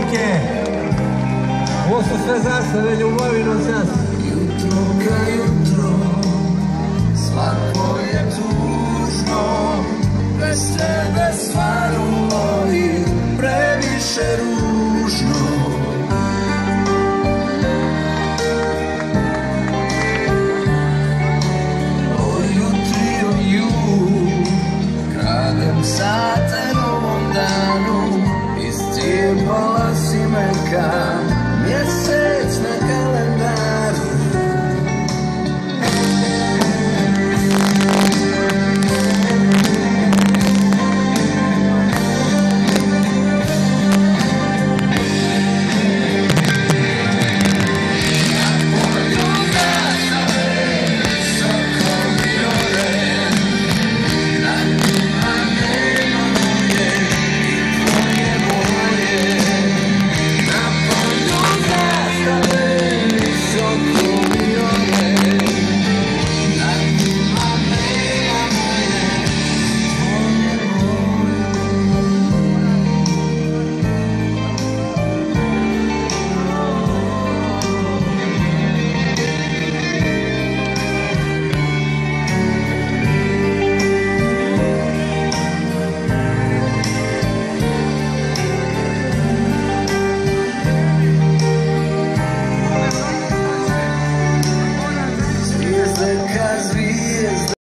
Lutke. Ovo su sve zastave ljubavi noć nas. Jutro ka jutro, svako je tužno, bez tebe stvarno i previše ruče.